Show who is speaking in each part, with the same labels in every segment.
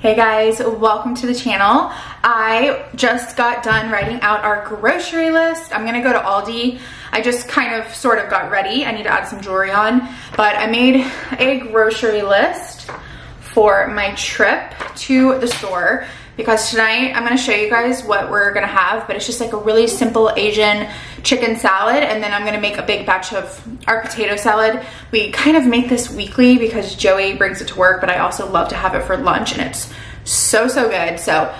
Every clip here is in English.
Speaker 1: Hey guys, welcome to the channel. I just got done writing out our grocery list. I'm gonna go to Aldi. I just kind of sort of got ready. I need to add some jewelry on, but I made a grocery list for my trip to the store because tonight I'm gonna show you guys what we're gonna have, but it's just like a really simple Asian chicken salad, and then I'm gonna make a big batch of our potato salad. We kind of make this weekly because Joey brings it to work, but I also love to have it for lunch, and it's so, so good. So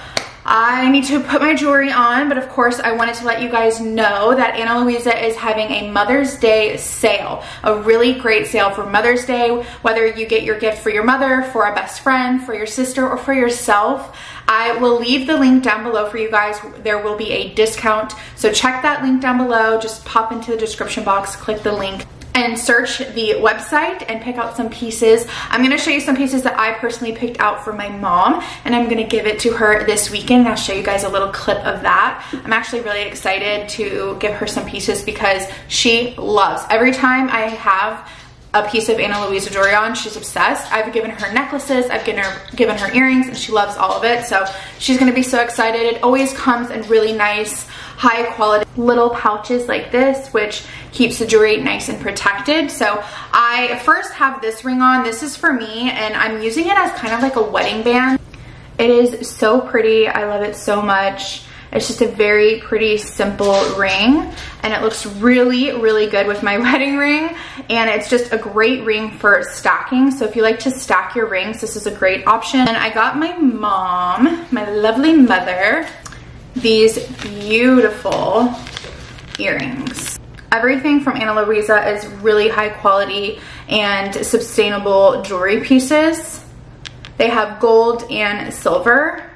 Speaker 1: I need to put my jewelry on, but of course I wanted to let you guys know that Ana Luisa is having a Mother's Day sale, a really great sale for Mother's Day, whether you get your gift for your mother, for a best friend, for your sister, or for yourself. I will leave the link down below for you guys. There will be a discount. So check that link down below. Just pop into the description box, click the link and search the website and pick out some pieces. I'm gonna show you some pieces that I personally picked out for my mom and I'm gonna give it to her this weekend I'll show you guys a little clip of that. I'm actually really excited to give her some pieces because she loves, every time I have a piece of Ana Luisa on. She's obsessed. I've given her necklaces, I've given her given her earrings, and she loves all of it. So she's gonna be so excited. It always comes in really nice, high quality little pouches like this, which keeps the jewelry nice and protected. So I first have this ring on. This is for me, and I'm using it as kind of like a wedding band. It is so pretty. I love it so much. It's just a very pretty simple ring and it looks really, really good with my wedding ring. And it's just a great ring for stacking. So if you like to stack your rings, this is a great option. And I got my mom, my lovely mother, these beautiful earrings. Everything from Ana Luisa is really high quality and sustainable jewelry pieces. They have gold and silver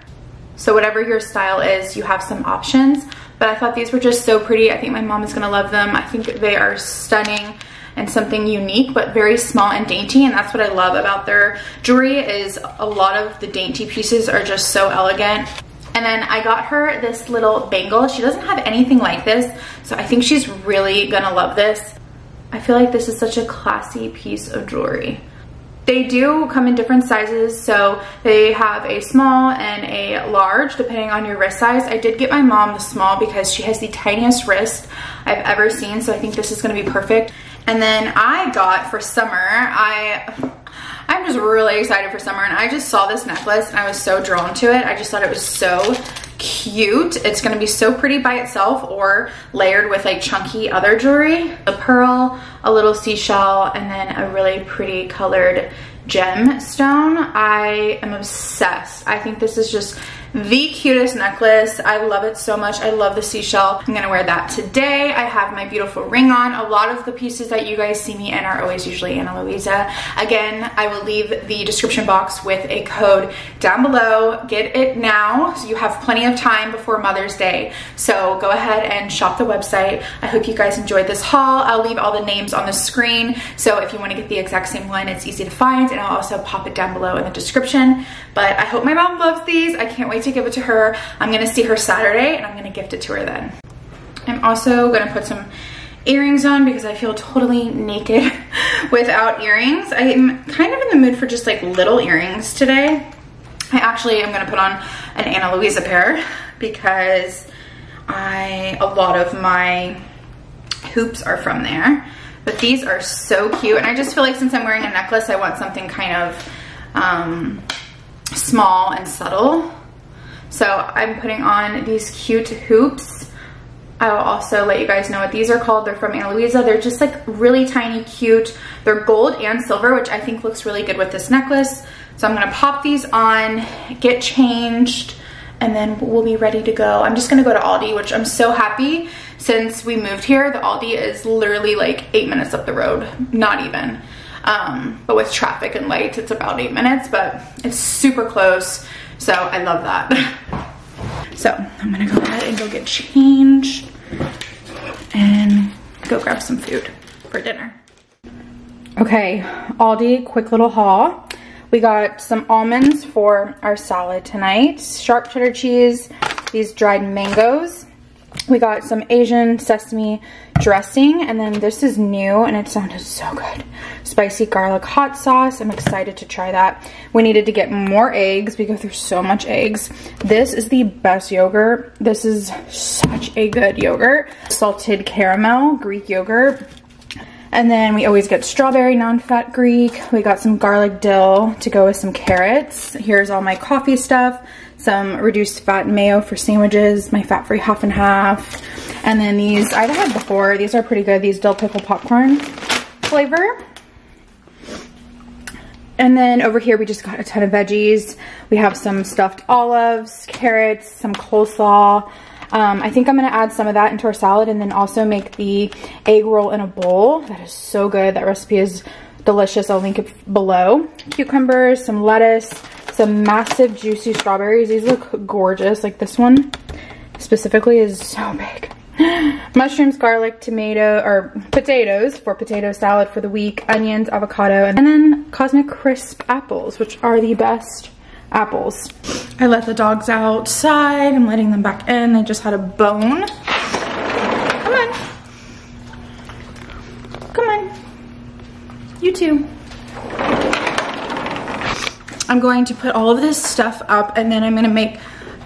Speaker 1: so whatever your style is, you have some options. But I thought these were just so pretty. I think my mom is gonna love them. I think they are stunning and something unique but very small and dainty and that's what I love about their jewelry is a lot of the dainty pieces are just so elegant and then I got her this little bangle she doesn't have anything like this so I think she's really gonna love this I feel like this is such a classy piece of jewelry they do come in different sizes, so they have a small and a large, depending on your wrist size. I did get my mom the small because she has the tiniest wrist I've ever seen, so I think this is gonna be perfect. And then I got for summer, I I'm just really excited for summer and I just saw this necklace and I was so drawn to it. I just thought it was so cute. It's gonna be so pretty by itself or layered with like chunky other jewelry. A pearl, a little seashell, and then a really pretty colored gemstone. I am obsessed. I think this is just the cutest necklace. I love it so much. I love the seashell. I'm gonna wear that today. I have my beautiful ring on. A lot of the pieces that you guys see me in are always usually Ana Luisa. Again, I will leave the description box with a code down below. Get it now so you have plenty of time before Mother's Day. So go ahead and shop the website. I hope you guys enjoyed this haul. I'll leave all the names on the screen. So if you wanna get the exact same one, it's easy to find and I'll also pop it down below in the description. But I hope my mom loves these. I can't wait to give it to her. I'm gonna see her Saturday and I'm gonna gift it to her then. I'm also gonna put some earrings on because I feel totally naked without earrings. I'm kind of in the mood for just like little earrings today. I actually am gonna put on an Ana Luisa pair because I, a lot of my hoops are from there. But these are so cute. And I just feel like since I'm wearing a necklace, I want something kind of um, small and subtle. So I'm putting on these cute hoops. I will also let you guys know what these are called. They're from Ana Luisa. They're just like really tiny, cute. They're gold and silver, which I think looks really good with this necklace. So I'm gonna pop these on, get changed, and then we'll be ready to go. I'm just gonna go to Aldi, which I'm so happy since we moved here. The Aldi is literally like eight minutes up the road, not even. Um, but with traffic and lights, it's about eight minutes, but it's super close. So I love that. so I'm gonna go ahead and go get changed and go grab some food for dinner. Okay, Aldi, quick little haul. We got some almonds for our salad tonight, sharp cheddar cheese, these dried mangoes, we got some Asian sesame dressing and then this is new and it sounded so good. Spicy garlic hot sauce. I'm excited to try that. We needed to get more eggs We go through so much eggs. This is the best yogurt. This is such a good yogurt. Salted caramel Greek yogurt. And then we always get strawberry non-fat Greek. We got some garlic dill to go with some carrots. Here's all my coffee stuff some reduced fat mayo for sandwiches, my fat-free half and half. And then these, I've had before, these are pretty good, these dill pickle popcorn flavor. And then over here, we just got a ton of veggies. We have some stuffed olives, carrots, some coleslaw. Um, I think I'm gonna add some of that into our salad and then also make the egg roll in a bowl. That is so good. That recipe is delicious. I'll link it below. Cucumbers, some lettuce, some massive juicy strawberries. These look gorgeous. Like this one specifically is so big. Mushrooms, garlic, tomato, or potatoes for potato salad for the week, onions, avocado, and then Cosmic Crisp apples, which are the best apples. I let the dogs outside. I'm letting them back in. They just had a bone. Come on. Come on. You too. I'm going to put all of this stuff up and then I'm gonna make,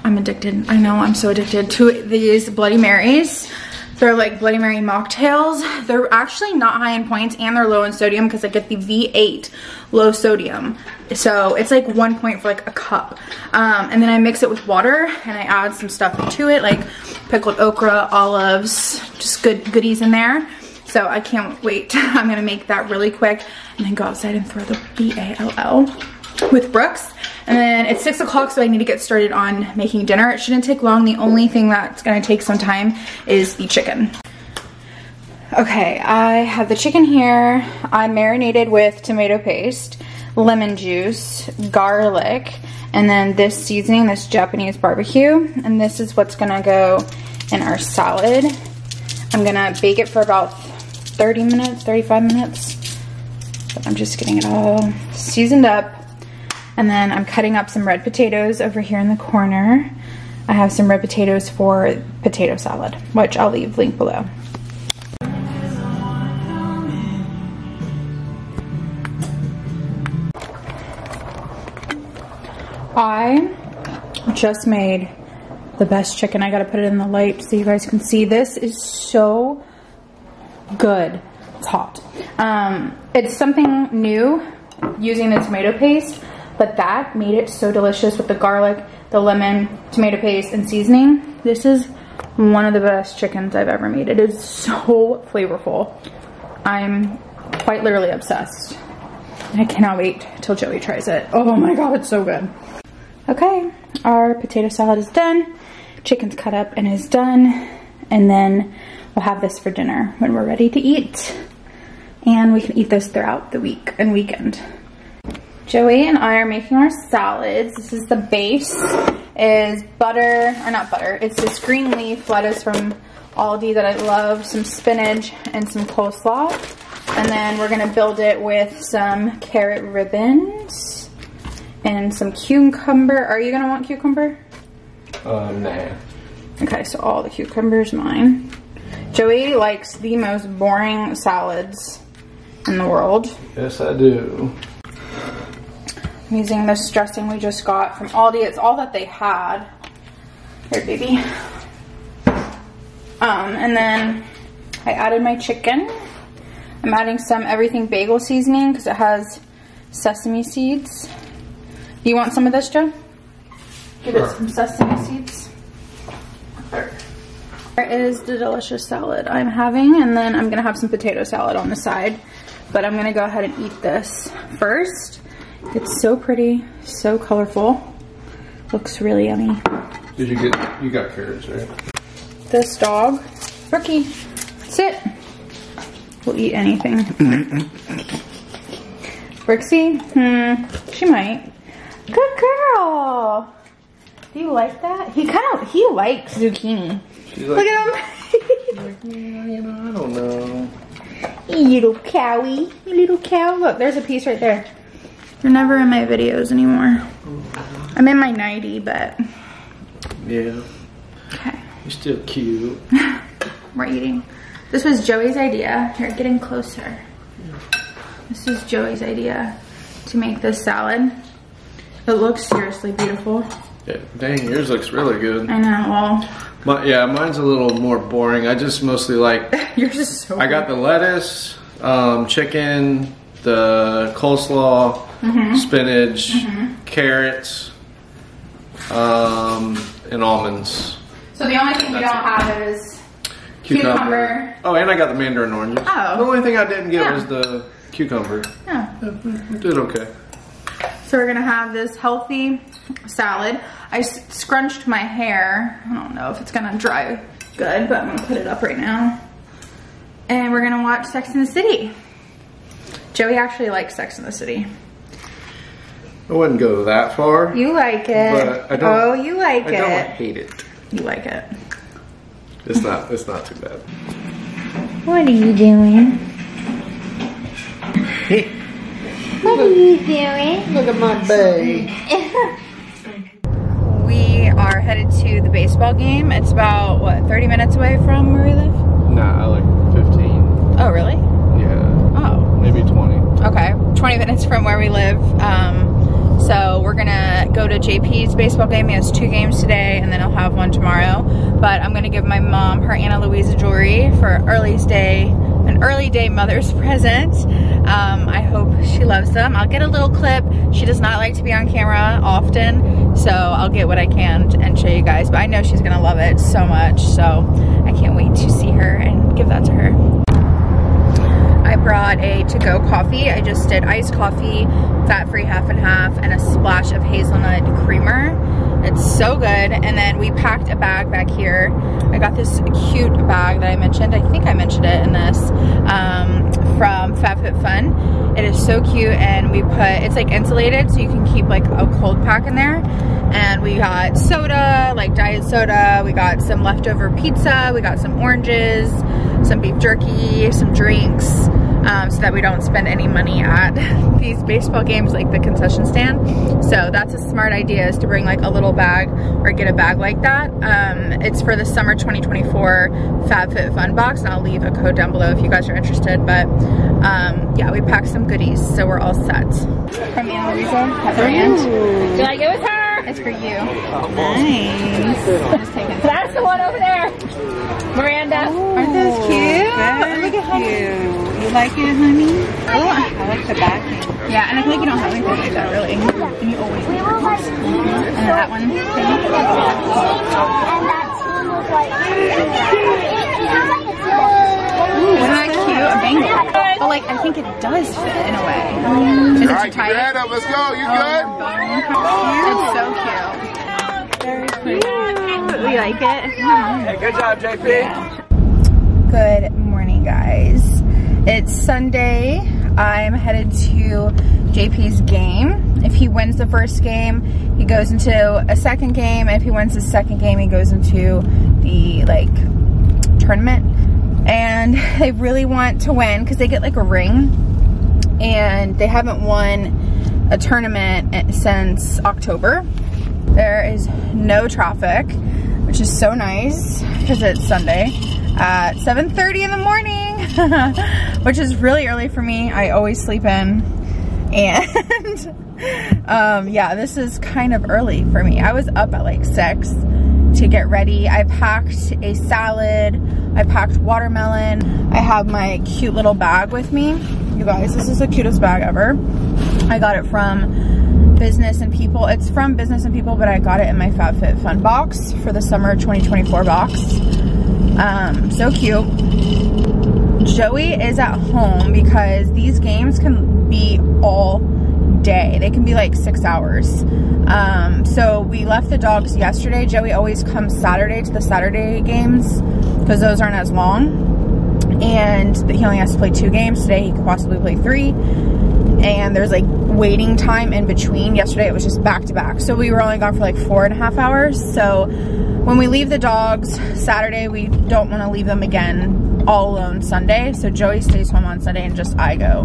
Speaker 1: I'm addicted. I know, I'm so addicted to these Bloody Marys. They're like Bloody Mary mocktails. They're actually not high in points and they're low in sodium because I get the V8 low sodium. So it's like one point for like a cup. Um, and then I mix it with water and I add some stuff to it like pickled okra, olives, just good goodies in there. So I can't wait. I'm gonna make that really quick and then go outside and throw the B-A-L-L with Brooks. And then it's six o'clock, so I need to get started on making dinner. It shouldn't take long. The only thing that's gonna take some time is the chicken. Okay, I have the chicken here. I marinated with tomato paste, lemon juice, garlic, and then this seasoning, this Japanese barbecue. And this is what's gonna go in our salad. I'm gonna bake it for about 30 minutes, 35 minutes. But I'm just getting it all seasoned up. And then I'm cutting up some red potatoes over here in the corner. I have some red potatoes for potato salad, which I'll leave link below. I just made the best chicken. I gotta put it in the light so you guys can see. This is so good. It's hot. Um, it's something new using the tomato paste. But that made it so delicious with the garlic, the lemon, tomato paste, and seasoning. This is one of the best chickens I've ever made. It is so flavorful. I'm quite literally obsessed. I cannot wait till Joey tries it. Oh my god, it's so good. Okay, our potato salad is done. Chicken's cut up and is done. And then we'll have this for dinner when we're ready to eat. And we can eat this throughout the week and weekend. Joey and I are making our salads. This is the base, is butter, or not butter, it's this green leaf lettuce from Aldi that I love, some spinach and some coleslaw. And then we're gonna build it with some carrot ribbons and some cucumber. Are you gonna want cucumber?
Speaker 2: Uh, nah.
Speaker 1: Okay, so all the cucumbers mine. Joey likes the most boring salads in the world.
Speaker 2: Yes, I do.
Speaker 1: I'm using this dressing we just got from Aldi. It's all that they had. Here, baby. Um, and then I added my chicken. I'm adding some everything bagel seasoning because it has sesame seeds. Do you want some of this, Joe? Give sure. it some sesame seeds. There. There is the delicious salad I'm having, and then I'm gonna have some potato salad on the side. But I'm gonna go ahead and eat this first. It's so pretty, so colorful. Looks really yummy.
Speaker 2: Did you get, you got carrots, right?
Speaker 1: This dog, Rookie, sit. Will eat anything. Brixie, hmm, she might. Good girl. Do you like that? He kind of, he likes zucchini. Look at him. like, you know, I don't know. You little cowie, you little cow. Look, there's a piece right there. You're never in my videos anymore. I'm in my 90, but.
Speaker 2: Yeah.
Speaker 1: Okay.
Speaker 2: You're still cute.
Speaker 1: We're eating. This was Joey's idea. Here, getting closer. This is Joey's idea to make this salad. It looks seriously beautiful.
Speaker 2: Yeah, dang, yours looks really good.
Speaker 1: I know, well,
Speaker 2: My, yeah, mine's a little more boring. I just mostly like,
Speaker 1: yours is so
Speaker 2: I got the lettuce, um, chicken, the coleslaw,
Speaker 1: Mm-hmm.
Speaker 2: spinach, carrots, um, and almonds.
Speaker 1: So the only thing we don't have is Cucumber.
Speaker 2: Oh, and I got the mandarin oranges.
Speaker 1: Oh.
Speaker 2: The only thing I didn't get
Speaker 1: Yeah.
Speaker 2: was the cucumber.
Speaker 1: yeah.
Speaker 2: I did okay.
Speaker 1: So we're gonna have this healthy salad. I s- scrunched my hair. I don't know if it's gonna dry good, but I'm gonna put it up right now. And we're gonna watch Sex in the City. Joey actually likes Sex in the City.
Speaker 2: I wouldn't go that far.
Speaker 1: You like it.
Speaker 2: But I don't-
Speaker 1: oh, you like it.
Speaker 2: I don't hate it.
Speaker 1: You like it.
Speaker 2: It's not. It's not too bad.
Speaker 1: What are you doing?
Speaker 3: What are you doing?
Speaker 2: Look at my babe.
Speaker 1: We are headed to the baseball game. It's about, what, 30 minutes away from where we live?
Speaker 2: Nah, like 15.
Speaker 1: Oh, really?
Speaker 2: Yeah,
Speaker 1: Oh.
Speaker 2: maybe 20.
Speaker 1: Okay, 20 minutes from where we live. Um, so we're gonna go to JP's baseball game. He has two games today, and then he'll have one tomorrow. But I'm gonna give my mom her Ana Luisa jewelry for early's day, an early day mother's present. Um, I hope she loves them. I'll get a little clip. She does not like to be on camera often, so I'll get what I can and show you guys. But I know she's gonna love it so much, so I can't wait to see her and give that to her. I brought a to-go coffee. I just did iced coffee, fat-free half and half, and a splash of hazelnut creamer. It's so good. And then we packed a bag back here. I got this cute bag that I mentioned. I think I mentioned it in this um, from FabFitFun. It is so cute, and we put it's like insulated, so you can keep like a cold pack in there. And we got soda, like diet soda. We got some leftover pizza. We got some oranges, some beef jerky, some drinks um, so that we don't spend any money at these baseball games like the concession stand. So that's a smart idea is to bring like a little bag or get a bag like that. Um, it's for the summer 2024 FabFitFun box and I'll leave a code down below if you guys are interested. But um, yeah, we packed some goodies so we're all set. From Ana Luisa, that brand.
Speaker 3: Do I go with her?
Speaker 1: It's for you. Nice. Just take it.
Speaker 3: That's the one over there. Miranda.
Speaker 1: Aren't cute? Look at how
Speaker 4: You like it, honey?
Speaker 1: Oh,
Speaker 4: I like the backing.
Speaker 1: Yeah, and I feel like you don't have anything like that really. And you always need And that one.
Speaker 3: And that team was like.
Speaker 1: Isn't that cute? A bangle. But like, I think it does fit in a way. Mm. Is it
Speaker 5: All
Speaker 1: too
Speaker 5: right,
Speaker 1: tight?
Speaker 5: your up. Let's go. You oh, good?
Speaker 1: It's so cute. Very cute. We like it.
Speaker 2: Hey, good job, JP.
Speaker 1: Good morning, guys. It's Sunday. I'm headed to JP's game. If he wins the first game, he goes into a second game. If he wins the second game, he goes into the like tournament. And they really want to win because they get like a ring. And they haven't won a tournament eh, since October. There is no traffic, which is so nice because it's Sunday at 7.30 in the morning, which is really early for me. I always sleep in. And um, yeah, this is kind of early for me. I was up at like 6 to get ready. I packed a salad. I packed watermelon. I have my cute little bag with me. You guys, this is the cutest bag ever. I got it from Business and Pleasure. It's from Business and Pleasure, but I got it in my FabFitFun box for the summer 2024 box. Um, so cute. Joey is at home because these games can be all day. They can be like six hours. Um, so we left the dogs yesterday. Joey always comes Saturday to the Saturday games because those aren't as long. And he only has to play two games. Today he could possibly play three. And there's like waiting time in between. Yesterday it was just back to back. So we were only gone for like four and a half hours. So when we leave the dogs Saturday, we don't want to leave them again all alone Sunday. So Joey stays home on Sunday and just I go.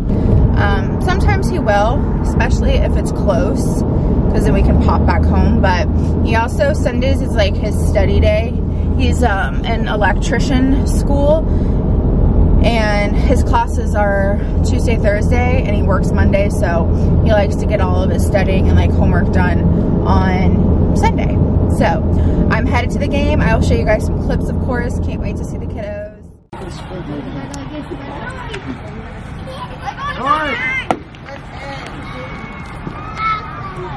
Speaker 1: Um, sometimes he will, especially if it's close, because then we can pop back home. But he also, Sundays is like his study day. He's um, an electrician school and his classes are Tuesday, Thursday, and he works Monday, so he likes to get all of his studying and like homework done on Sunday. So I'm headed to the game. I'll show you guys some clips, of course. Can't wait to see the kiddos. Good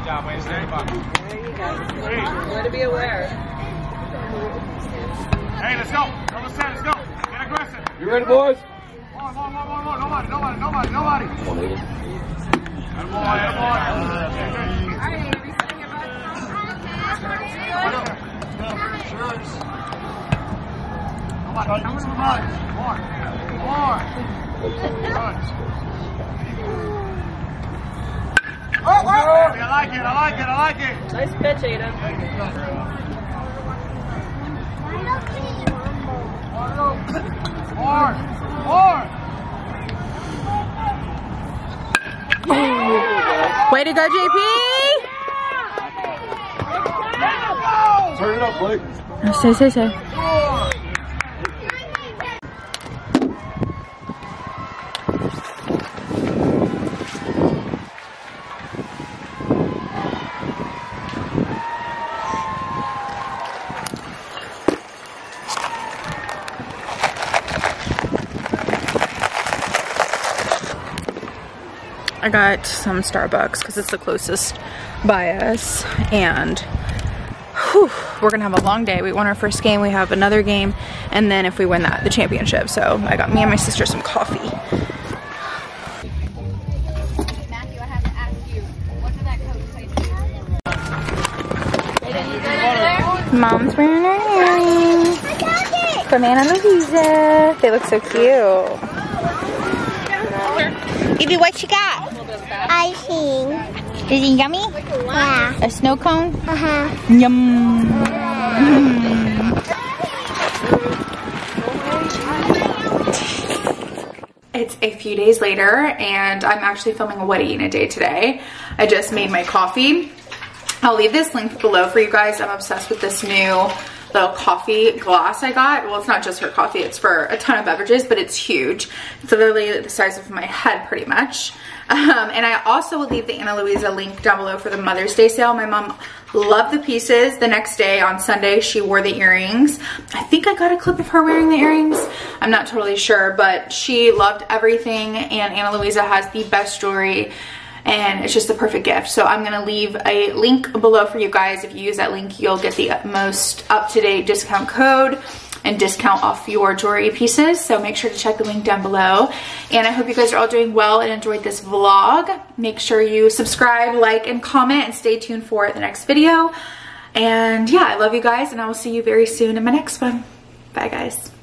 Speaker 1: job, Wednesday. There you go. Hey.
Speaker 5: Way to be aware.
Speaker 6: Hey, let's go. Double set, let's go. Get aggressive.
Speaker 2: You ready, boys?
Speaker 6: Come on, come on, come on, come on. Nobody, nobody, nobody, nobody. Good boy, good boy.
Speaker 1: Way to go, JP!
Speaker 2: Turn it up, Blake.
Speaker 1: Say, say, say. I got some Starbucks because it's the closest by us and whew, we're gonna have a long day. We won our first game, we have another game, and then if we win that, the championship. So I got me and my sister some coffee.
Speaker 3: Matthew, I have to ask you, what did that coach say?
Speaker 1: Mom's wearing her earrings from Ana Luisa. They look so cute. Evie, what you got?
Speaker 3: Icing.
Speaker 1: Is it yummy?
Speaker 3: Yeah.
Speaker 1: A snow cone?
Speaker 3: Uh-huh.
Speaker 1: Yum. It's a few days later and I'm actually filming a wedding a day today. I just made my coffee. I'll leave this link below for you guys. I'm obsessed with this new little coffee glass I got. Well, it's not just for coffee, it's for a ton of beverages, but it's huge. It's literally the size of my head pretty much. Um, and I also will leave the Ana Luisa link down below for the Mother's Day sale. My mom loved the pieces. The next day on Sunday, she wore the earrings. I think I got a clip of her wearing the earrings. I'm not totally sure, but she loved everything and Ana Luisa has the best jewelry and it's just the perfect gift. So I'm gonna leave a link below for you guys. If you use that link, you'll get the most up-to-date discount code and discount off your jewelry pieces. So make sure to check the link down below. And I hope you guys are all doing well and enjoyed this vlog. Make sure you subscribe, like, and comment and stay tuned for the next video. And yeah, I love you guys and I will see you very soon in my next one. Bye guys.